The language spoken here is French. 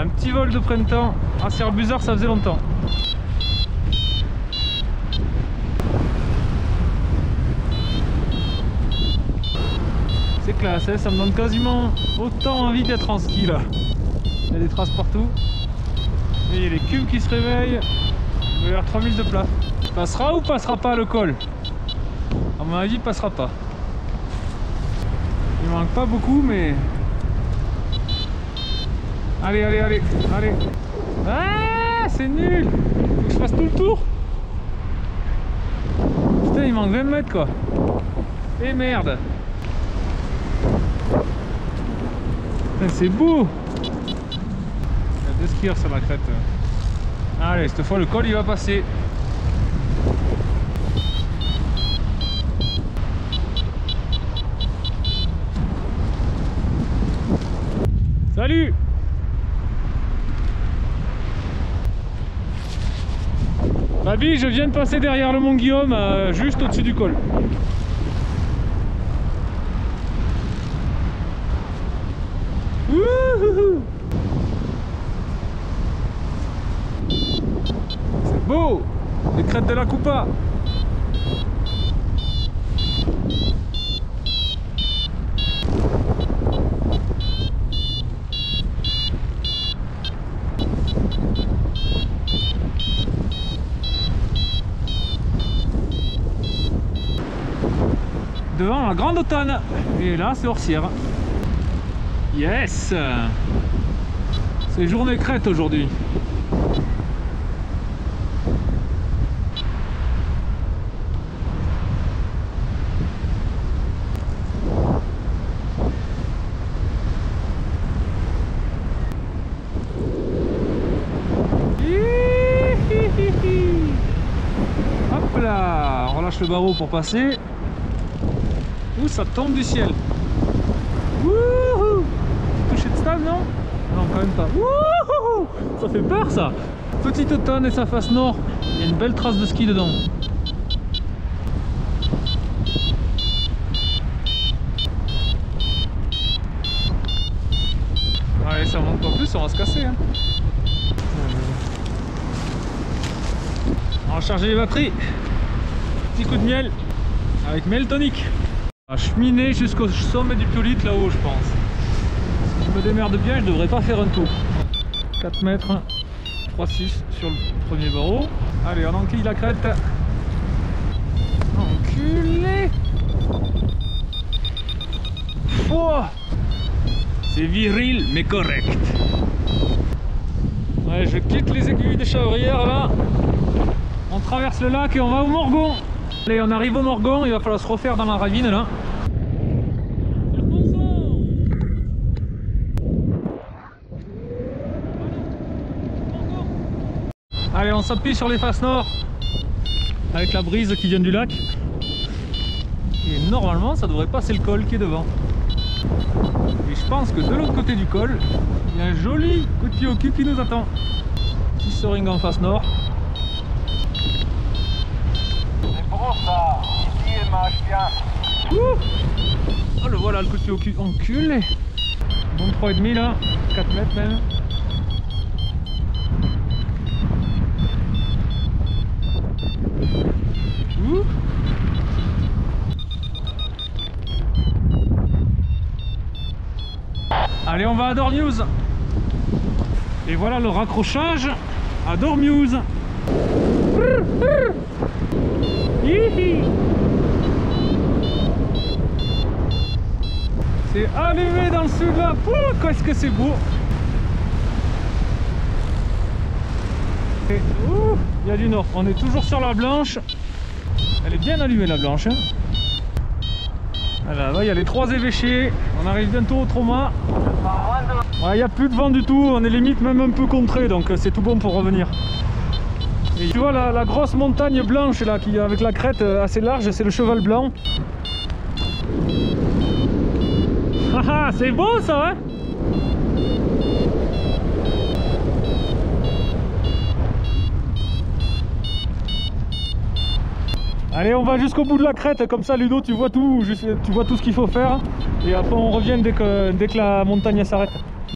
Un petit vol de printemps à Serbuzard, ça faisait longtemps. C'est classe, hein, ça me donne quasiment autant envie d'être en ski là. Il y a des traces partout. Et il y a les cubes qui se réveillent. Il va y avoir 3000 de plat. Passera ou passera pas le col? À mon avis, passera pas. Il manque pas beaucoup, mais. Allez, allez, allez, allez. Ah, c'est nul Faut que je fasse tout le tour. Putain, il manque 20 mètres quoi. Et merde. Putain, C'est beau. Il y a deux skieurs sur la crête. Allez, cette fois le col il va passer. Salut Fabi, je viens de passer derrière le mont Guillaume, euh, juste au-dessus du col. C'est beau. Les crêtes de la Coupa devant la grande automne. Et là c'est Orsière. Yes. C'est journée crête aujourd'hui. Hop là, on relâche le barreau pour passer. Ouh, ça tombe du ciel. Touché de stable, non? Non, quand même pas. Wouhou Ça fait peur, ça Petite automne et sa face nord. Il y a une belle trace de ski dedans. Allez, ça monte pas plus, on va se casser. Hein. On va charger les batteries. Petit coup de miel avec miel tonique. Va cheminer jusqu'au sommet du piolite là-haut, je pense. Si je me démerde bien, je devrais pas faire un tour. 4 mètres, 3,6 sur le premier barreau. Allez, on enquille la crête. Enculé oh C'est viril mais correct. Ouais, je quitte les aiguilles des chavrières là. On traverse le lac et on va au Morgon. Allez, on arrive au Morgon, il va falloir se refaire dans la ravine là. Allez, on s'appuie sur les faces nord avec la brise qui vient du lac. Et normalement, ça devrait passer le col qui est devant. Et je pense que de l'autre côté du col, il y a un joli coup cul qui nous attend. Petit soaring en face nord. C'est beau ça, ici elle marche bien. Oh le voilà le coup de cul, Bon 3,5 là, 4 mètres même. Allez on va à Dormuse Et voilà le raccrochage à Dormuse Hihi C'est allumé dans le sud là. Qu'est-ce que c'est beau. Il y a du nord. On est toujours sur la blanche. Elle est bien allumée la blanche. hein. Il y a les trois évêchés. On arrive bientôt au trauma. Il n'y a plus de vent du tout. On est limite même un peu contré. Donc euh, c'est tout bon pour revenir. Tu vois la, la grosse montagne blanche là qui avec la crête euh, assez large, c'est le cheval blanc. Ah ah, c'est beau ça, hein Allez, on va jusqu'au bout de la crête, comme ça Ludo, tu vois tout, tu vois tout ce qu'il faut faire. Et après on revient dès que, dès que la montagne s'arrête.